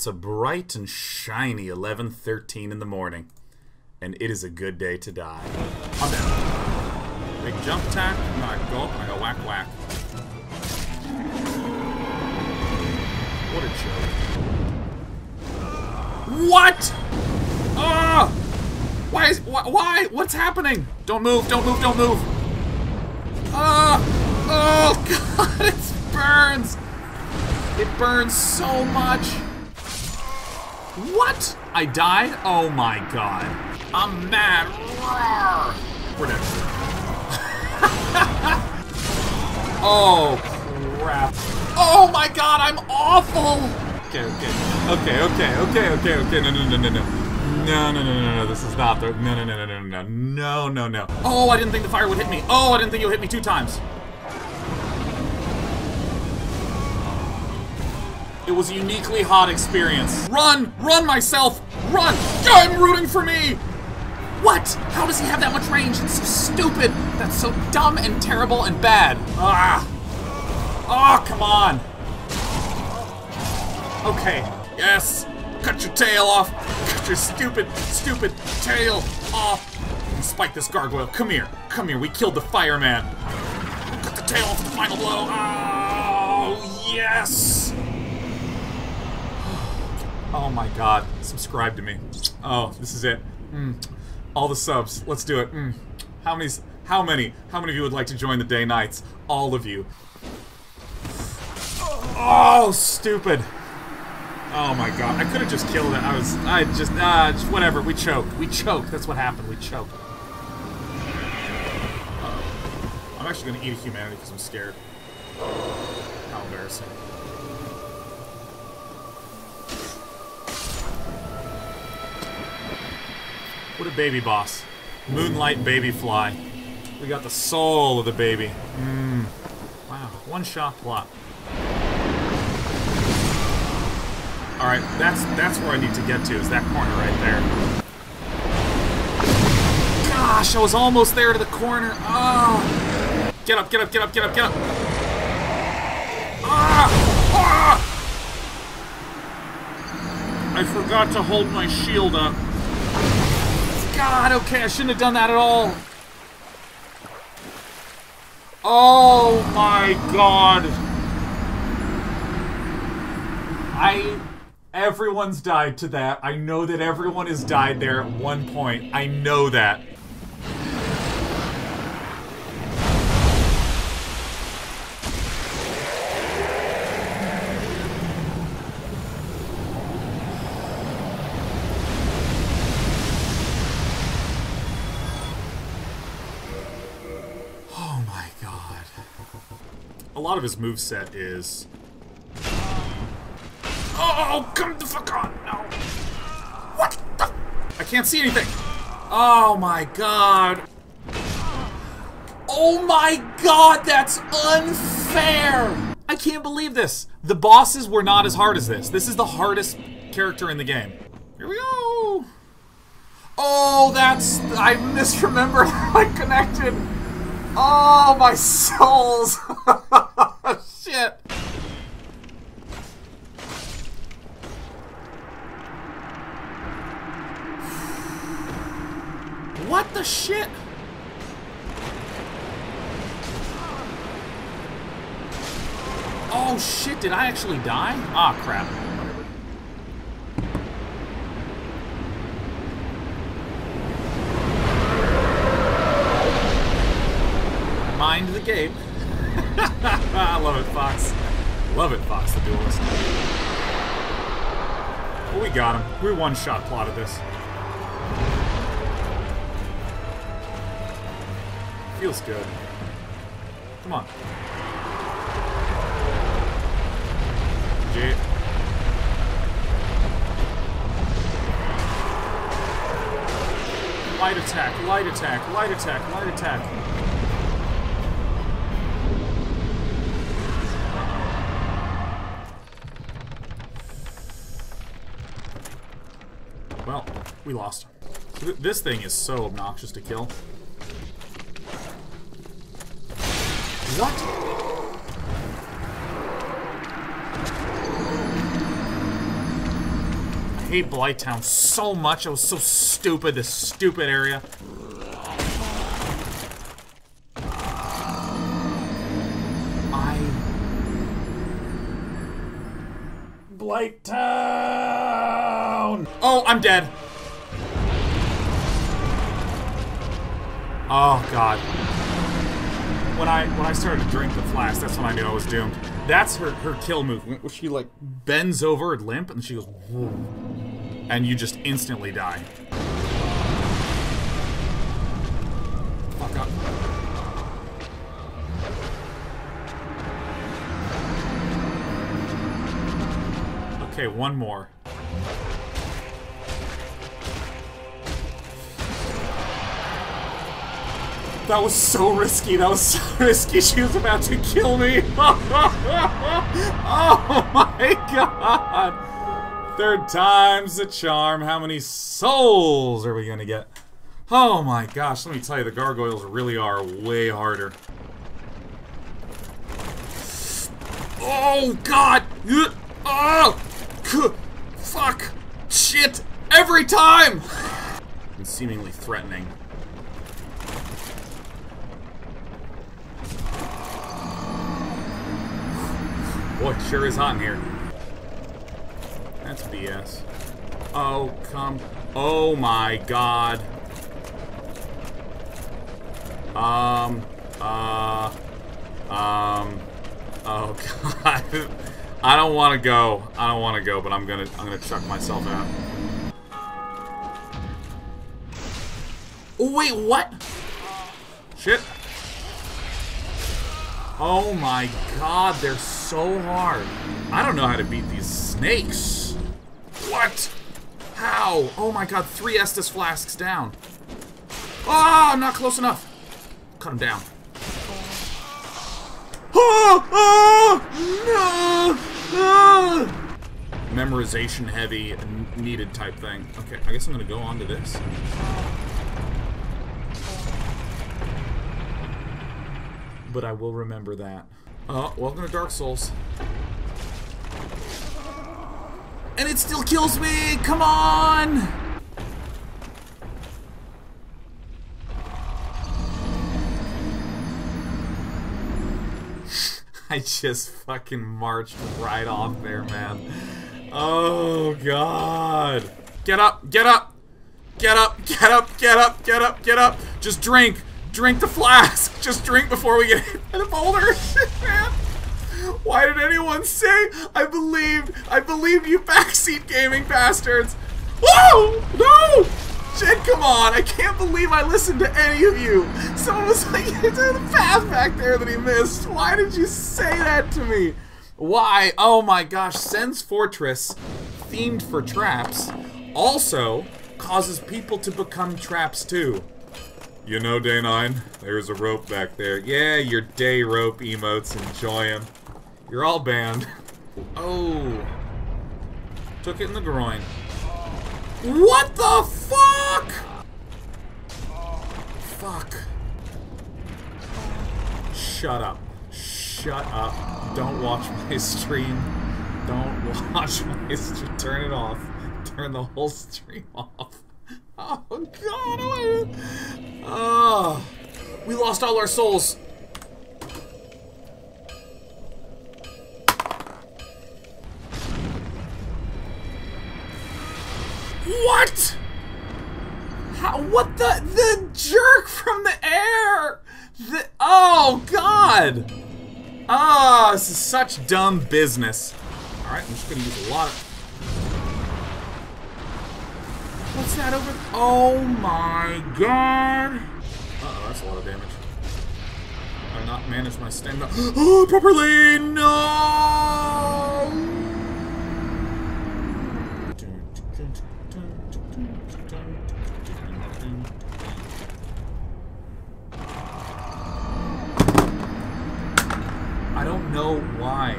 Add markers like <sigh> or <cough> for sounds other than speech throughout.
It's a bright and shiny 11:13 in the morning, and it is a good day to die. I'm down. Big jump attack. And I go up and I go whack whack. What a joke. What? Ah! Why is why, why? What's happening? Don't move! Don't move! Don't move! Ah! Oh <laughs> God! It burns! It burns so much. What? I died? Oh my god. I'm mad. We're dead. <laughs> oh, crap. Oh my god, I'm awful! Okay, okay. Okay, okay, okay, okay, okay. No, no, no, no, no. No, no, no, no, no. This is not the. No, no, no, no, no, no. No, no, no. Oh, I didn't think the fire would hit me. Oh, I didn't think it would hit me two times. It was a uniquely hot experience. Run! Run, myself! Run! I'm rooting for me! What? How does he have that much range? It's so stupid! That's so dumb and terrible and bad. Ah! Oh, come on! Okay, yes! Cut your tail off! Cut your stupid, stupid tail off! Spike this gargoyle. Come here. Come here. We killed the fireman. Cut the tail off the final blow. Oh, yes! Oh my god. Subscribe to me. Oh, this is it. Mm. All the subs. Let's do it. Mm. How many how many how many of you would like to join the day nights? All of you. Oh, stupid. Oh my god. I could have just killed it. I was I just ah just whatever. We choked. We choked. That's what happened. We choked. I'm actually to eat a humanity because I'm scared. How embarrassing. What a baby boss. Moonlight baby fly. We got the soul of the baby. Mmm. Wow. One shot plot. Alright, that's that's where I need to get to, is that corner right there. Gosh, I was almost there to the corner. Oh. Get up, get up, get up, get up, get up. Ah! Ah! I forgot to hold my shield up. God, okay, I shouldn't have done that at all. Oh my god. I... Everyone's died to that. I know that everyone has died there at one point. I know that. Oh my god. A lot of his move set is um, Oh, come the fuck on! No. What the? I can't see anything. Oh my god. Oh my god, that's unfair! I can't believe this. The bosses were not as hard as this. This is the hardest character in the game. Here we go. Oh, that's... I misremembered <laughs> I connected. Oh, my souls. <laughs> the shit? Oh shit, did I actually die? Ah, oh, crap. Mind the game. <laughs> I love it, Fox. Love it, Fox the Duelist. We got him. We one-shot plotted this. Feels good. Come on. G. Light attack, light attack, light attack, light attack. Well, we lost. This thing is so obnoxious to kill. What? hate Blighttown so much. It was so stupid, this stupid area. I... Blighttown! Oh, I'm dead. Oh, God. When I when I started to drink the flask, that's when I knew I was doomed. That's her, her kill move. When she, like, bends over limp, and she goes... And you just instantly die. Fuck up. Okay, one more. That was so risky. That was <laughs> so risky. She was about to kill me. <laughs> oh my god. Third time's the charm. How many souls are we gonna get? Oh my gosh, let me tell you, the gargoyles really are way harder. Oh god! Oh! Fuck! Shit! Every time! And <laughs> seemingly threatening. Boy, sure is hot in here. That's BS. Oh, come. Oh my god. Um, uh, um, oh <laughs> god. I don't want to go. I don't want to go, but I'm gonna, I'm gonna chuck myself out. Oh, wait, what? Shit. Oh my god, they're so hard. I don't know how to beat these snakes. What? How? Oh my god, three Estus flasks down. Oh, I'm not close enough. Cut him down. Oh, oh, no, no. Memorization heavy, needed type thing. Okay, I guess I'm gonna go on to this. but I will remember that. Oh, welcome to Dark Souls. And it still kills me! Come on! <laughs> I just fucking marched right off there, man. Oh, God. Get up, get up! Get up, get up, get up, get up, get up! Just drink! Drink the flask! <laughs> Just drink before we get <laughs> hit by the boulder! <laughs> Why did anyone say I believed I believed you backseat gaming bastards? Whoa! No! Shit, come on! I can't believe I listened to any of you! Someone was like, there's a path back there that he missed! Why did you say that to me? Why? Oh my gosh, Sen's Fortress, themed for traps, also causes people to become traps too. You know, Day 9, there's a rope back there. Yeah, your day rope emotes, enjoy them. You're all banned. Oh. Took it in the groin. What the fuck? Fuck. Shut up. Shut up. Don't watch my stream. Don't <laughs> watch my stream. Turn it off. Turn the whole stream off. Oh, God. Oh, ah, we lost all our souls. What? How, what the, the jerk from the air? The, oh, God. Oh, this is such dumb business. Alright, I'm just gonna use a lot of... What's that over Oh my god! Uh oh, that's a lot of damage. I've not managed my stamina <gasps> oh, properly! No! I don't know why.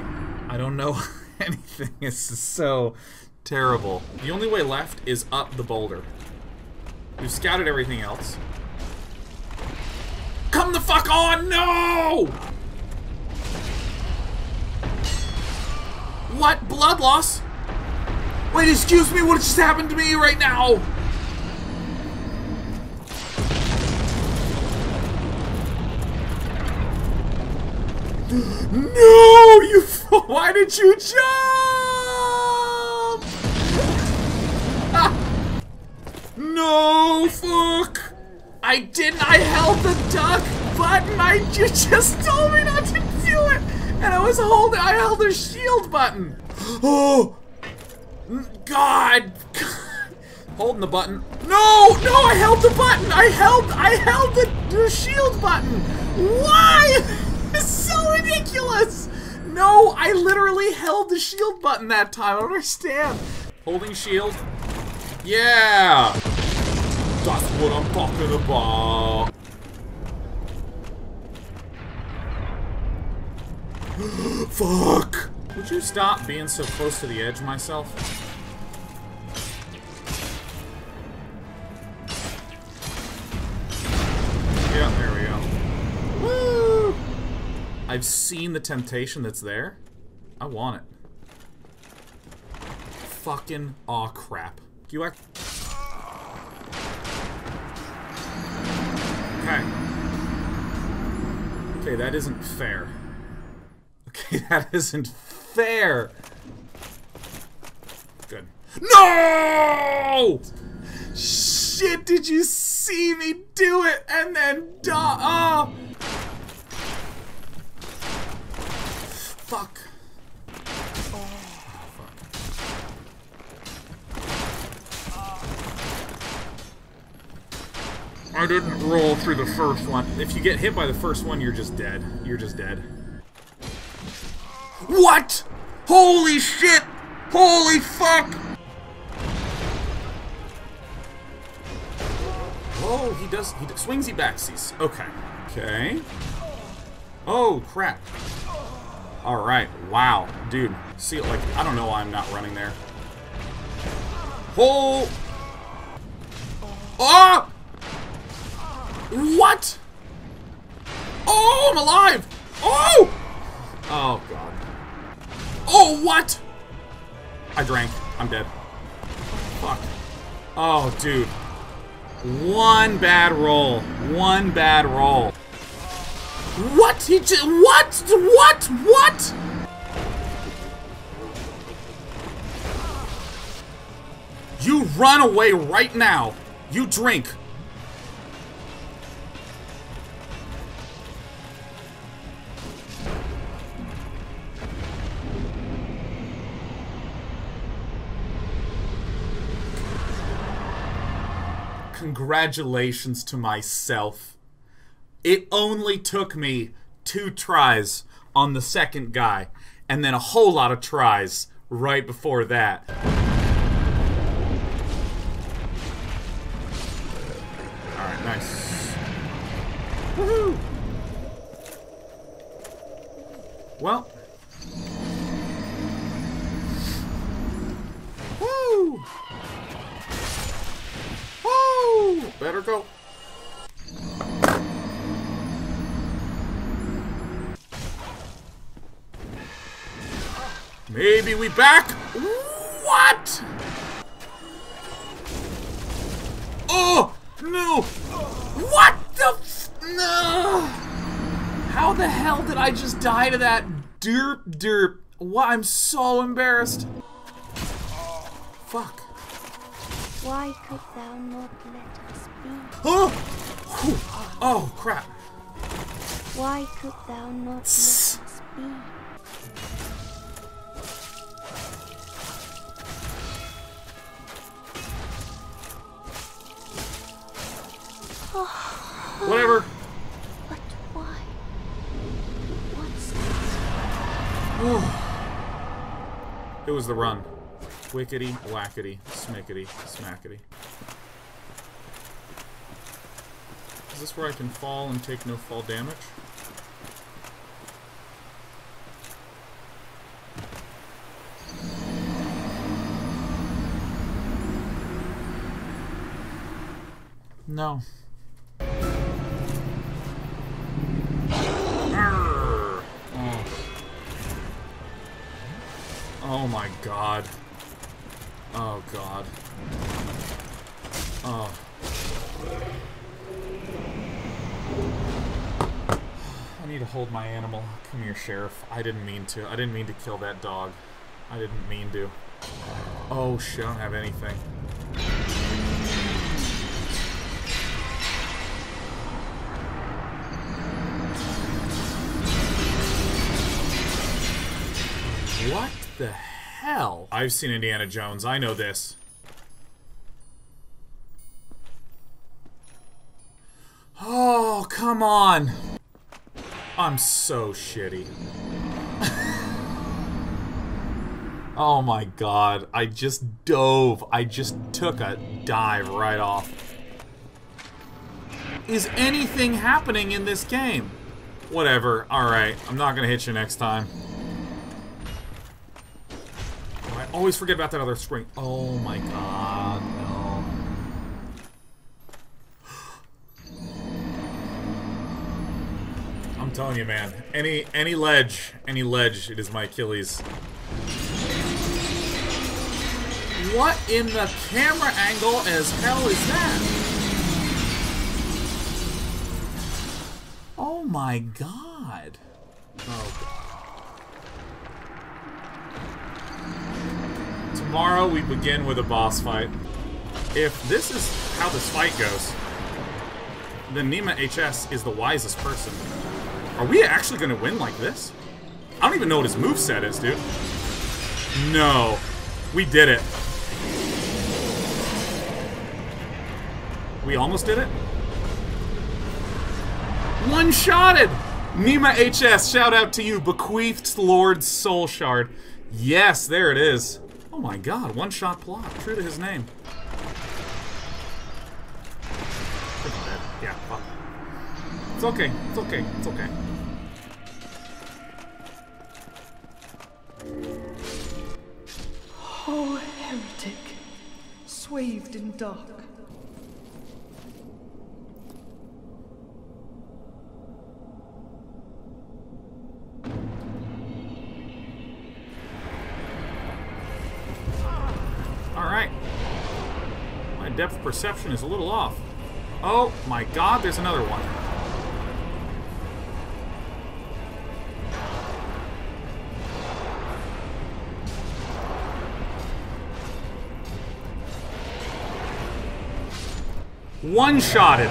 I don't know <laughs> anything. It's so Terrible. The only way left is up the boulder. We've scouted everything else. Come the fuck on! No! What? Blood loss? Wait, excuse me, what just happened to me right now? <gasps> No, you. <laughs> Why did you jump? No, fuck. I didn't. I held the duck button. I <laughs> you just told me not to do it, and I was holding. I held the shield button. <gasps> Oh, God. <laughs> Holding the button. No, no, I held the button. I held. I held the, the shield button. Why? <laughs> is so ridiculous! No, I literally held the shield button that time. I understand. Holding shield. Yeah! That's what I'm talking about. <gasps> Fuck! Would you stop being so close to the edge myself? Yeah, there we go. Woo! I've seen the temptation that's there. I want it. Fucking aw crap. You act Okay, that isn't fair. Okay, <laughs> that isn't fair. Good. No! Shit, did you see me do it and then die? Oh! Uh. Fuck. Oh, fuck. I didn't roll through the first one. If you get hit by the first one, you're just dead. You're just dead. What? Holy shit! Holy fuck! Oh, he does. He swings he backsies. Okay. Okay. Oh crap. Alright, wow. Dude, see, like, I don't know why I'm not running there. Oh! Oh! What? Oh, I'm alive! Oh! Oh, God. Oh, what? I drank. I'm dead. Fuck. Oh, dude. One bad roll. One bad roll. What? He just what? What? What? You run away right now. You drink. Congratulations to myself. It only took me two tries on the second guy, and then a whole lot of tries right before that. Alright, nice. Woohoo! Well. Better go. Maybe we back? What? Oh, no. What the No. How the hell did I just die to that derp derp? What? I'm so embarrassed. Fuck. Why could thou not let us Oh! Oh, crap. Why could thou not let us be? <sighs> Whatever. But why? What's this? <sighs> It was the run. Wickety, whackety, smickety, smackety. Is this where I can fall and take no fall damage? No. Oh. Oh my god. Oh, God. Oh. I need to hold my animal. Come here, Sheriff. I didn't mean to. I didn't mean to kill that dog. I didn't mean to. Oh, shit, I don't have anything. What the hell? I've seen Indiana Jones. I know this. Oh, come on. I'm so shitty. oh my god. I just dove. I just took a dive right off. Is anything happening in this game? Whatever. Alright. I'm not gonna hit you next time. I always forget about that other spring. Oh my god, I'm telling you, man. Any any ledge, any ledge, it is my Achilles. What in the camera angle as hell is that? Oh my god. Oh. Tomorrow we begin with a boss fight. If this is how this fight goes, then Nima HS is the wisest person. Are we actually gonna win like this? I don't even know what his moveset is, dude. No. We did it. We almost did it? One-shotted! Nima HS, shout out to you, bequeathed Lord Soul Shard. Yes, there it is. Oh my god, one-shot plot. True to his name. Yeah, fuck. It's okay. It's okay. It's okay. Swathed in dark. Alright. My depth perception is a little off. Oh my god, there's another one. One-shotted.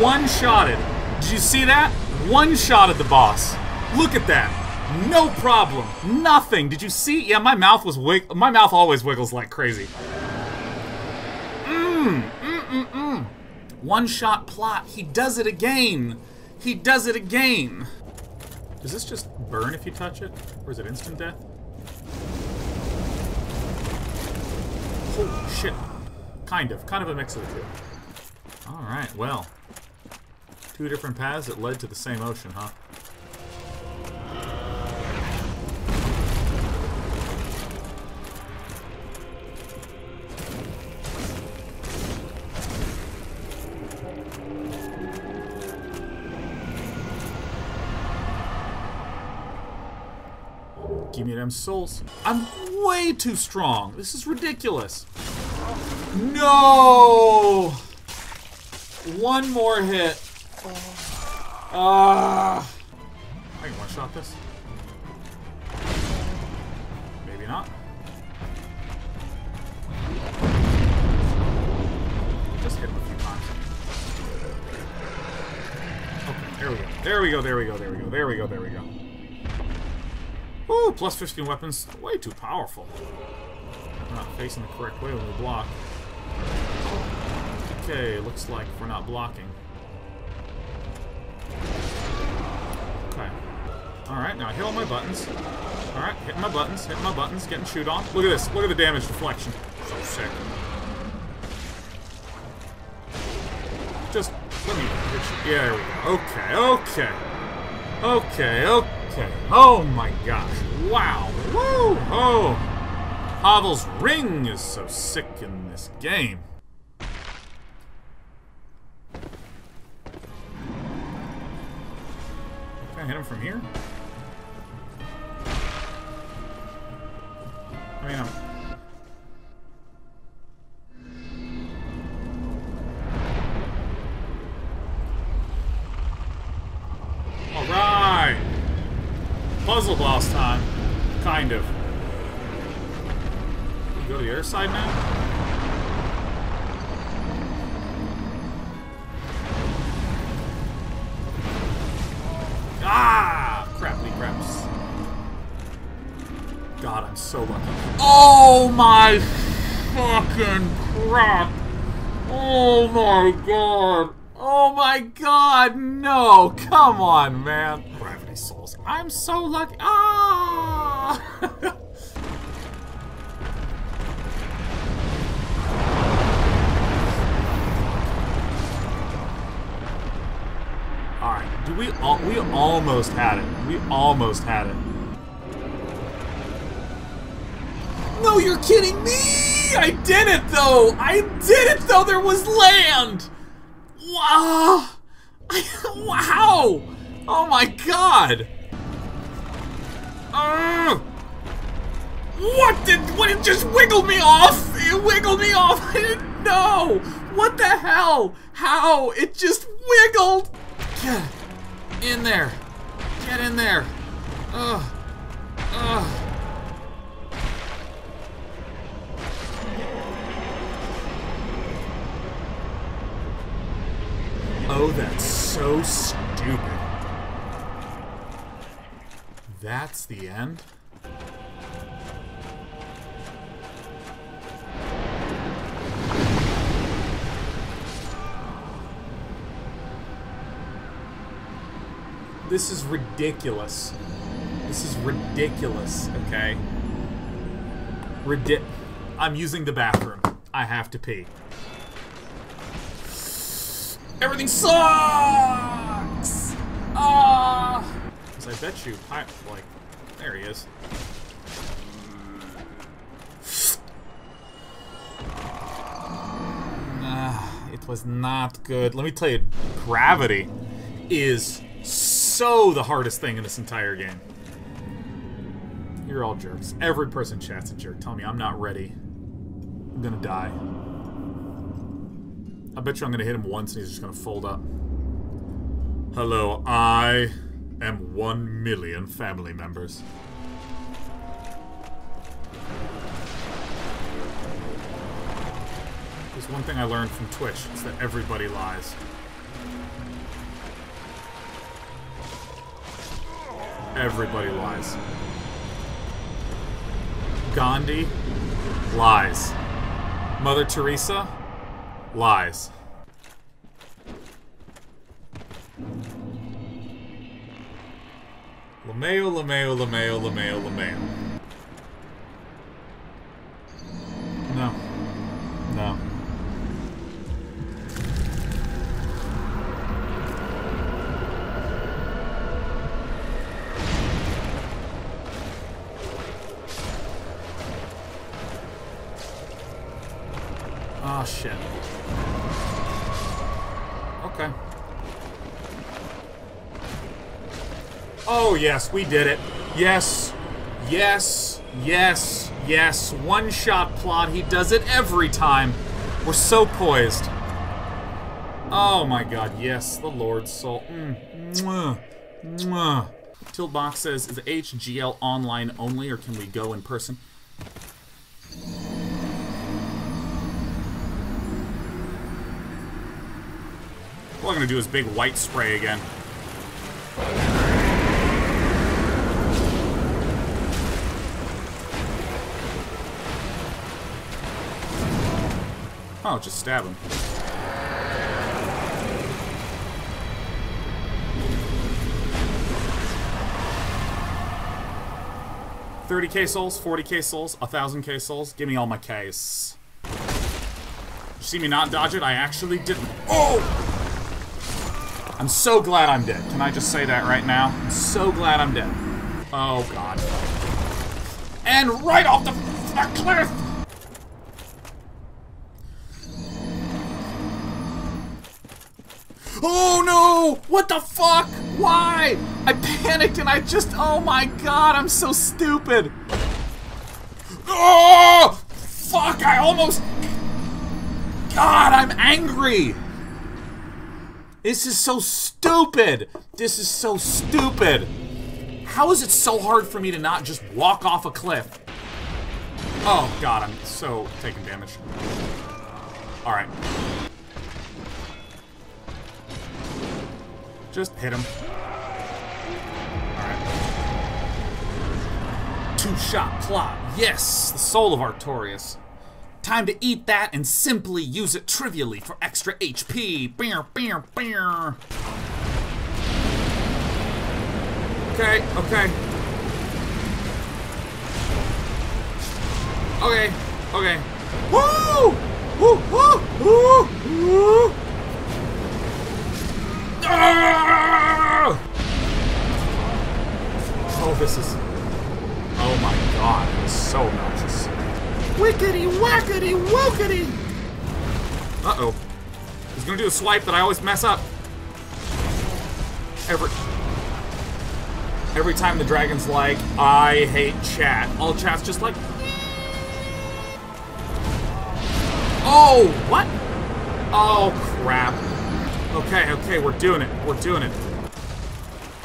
One-shotted. Did you see that? One-shotted the boss. Look at that. No problem. Nothing. Did you see? Yeah, my mouth was wig. My mouth always wiggles like crazy. Mmm. Mm mm mm. One shot plot. He does it again. He does it again. Does this just burn if you touch it? Or is it instant death? Holy shit. Kind of. Kind of a mix of the two. Alright, well. Two different paths that led to the same ocean, huh? Give me them souls. I'm way too strong. This is ridiculous. No! One more hit. Ah. I can one-shot this. Maybe not. Just hit him a few times. Okay, there we go. There we go, there we go, there we go, there we go, there we go. Ooh, plus 15 weapons. Way too powerful. We're not facing the correct way when we block. Okay, looks like we're not blocking. Okay. Alright, now I hit all my buttons. Alright, hitting my buttons, hitting my buttons, getting chewed on. Look at this. Look at the damage deflection. So sick. Just let me. Yeah, there we go. Okay, okay. Okay, okay. Oh my gosh. Wow. Woo! Oh. Havel's ring is so sick in this game. I hit him from here? I mean, I'm... Alright! Puzzle blast time. Kind of. Go to the other side now? Ah! Crappy craps. God, I'm so lucky. Oh my fucking crap! Oh my god! Oh my god, no! Come on, man! Gravity Souls. I'm so lucky. Ah! <laughs> Alright, do we all we almost had it. We almost had it. No, you're kidding me! I did it though! I did it though! There was land! Wow! <laughs> wow! Oh my god! Uh, what did what it just wiggled me off? It wiggled me off. <laughs> I didn't know. What the hell? How? It just wiggled. Get in there. Get in there. Ugh. Ugh. Oh, that's so stupid. That's the end? This is ridiculous. This is ridiculous, okay? Ridic- I'm using the bathroom. I have to pee. Everything sucks! Ah! Because I bet you, I, like, there he is. Ah, it was not good. Let me tell you, gravity is so the hardest thing in this entire game. You're all jerks. Every person chat's a jerk. Tell me I'm not ready. I'm gonna die. I bet you I'm gonna hit him once and he's just gonna fold up. Hello, I am one million family members. There's one thing I learned from Twitch, it's that everybody lies. Everybody lies. Gandhi lies. Mother Teresa lies. Lameo, Lameo, Lameo, Lameo, Lameo. Yes, we did it. Yes. Yes. Yes. Yes. One-shot plot. He does it every time. We're so poised. Oh, my God. Yes. The Lord's soul. Mm. Mwah. Mwah. Tiltbox says, is HGL online only, or can we go in person? All I'm gonna do is big white spray again. Oh, just stab him. Thirty K souls, forty K souls, thousand K souls. Give me all my Ks. You see me not dodge it? I actually didn't. Oh! I'm so glad I'm dead. Can I just say that right now? I'm so glad I'm dead. Oh, God. And right off the, the cliff! Oh, no! What the fuck? Why? I panicked and I just... Oh, my God, I'm so stupid. Oh! Fuck, I almost... God, I'm angry! This is so stupid! This is so stupid! How is it so hard for me to not just walk off a cliff? Oh god, I'm so taking damage. Alright. Just hit him. Alright. Two-shot plot. Yes! The soul of Artorias. Time to eat that and simply use it trivially for extra HP. Beer, beer, beer. Okay, okay. Okay, okay. Woo! Woo! Woo! Woo! Woo! Oh, this is. Oh my god, it's so obnoxious. Wickety wackety wokety! Uh oh. He's gonna do a swipe that I always mess up. Every. Every time the dragon's like, I hate chat, all chat's just like. Oh, what? Oh, crap. Okay, okay, we're doing it. We're doing it.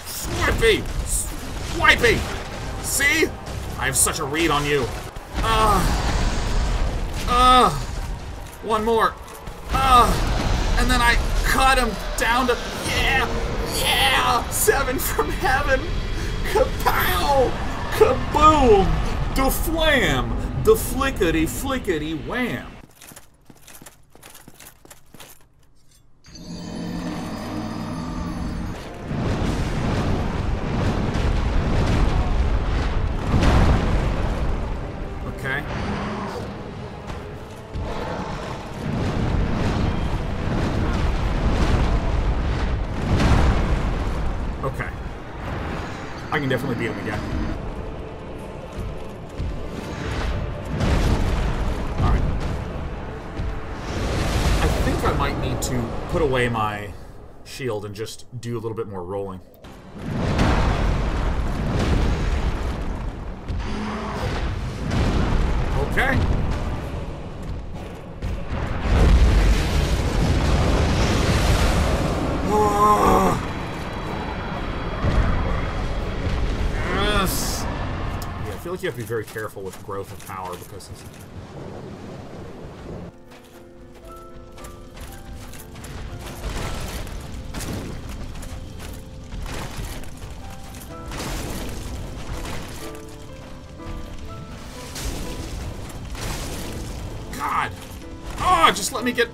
Swipey! Swipey! See? I have such a read on you. Ah. Uh, one more. Uh, and then I cut him down to, yeah, yeah, seven from heaven. Kapow! Kaboom! The flam! The flickety flickety wham! Away my shield and just do a little bit more rolling. Okay. Ah. Yes. Yeah, I feel like you have to be very careful with growth of power because it's... me get...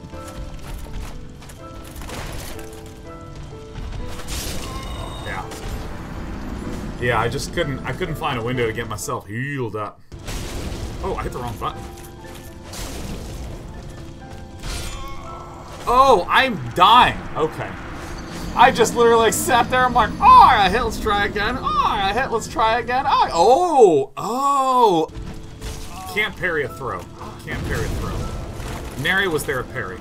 Yeah. Yeah, I just couldn't I couldn't find a window to get myself healed up. Oh, I hit the wrong button. Oh, I'm dying. Okay. I just literally like sat there. I'm like, oh, I hit. Let's try again. Oh, hit. Let's try again. Oh, oh, oh. Can't parry a throw. Can't parry a throw. Nary was there a parry.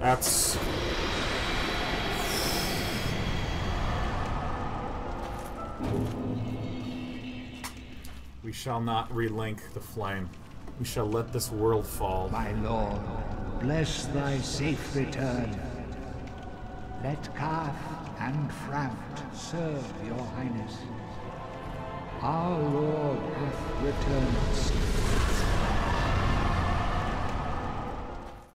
That's... We shall not relink the flame. We shall let this world fall. My lord, bless thy safe return. Let Kaathe and Frampt serve your highness. Our lord hath returned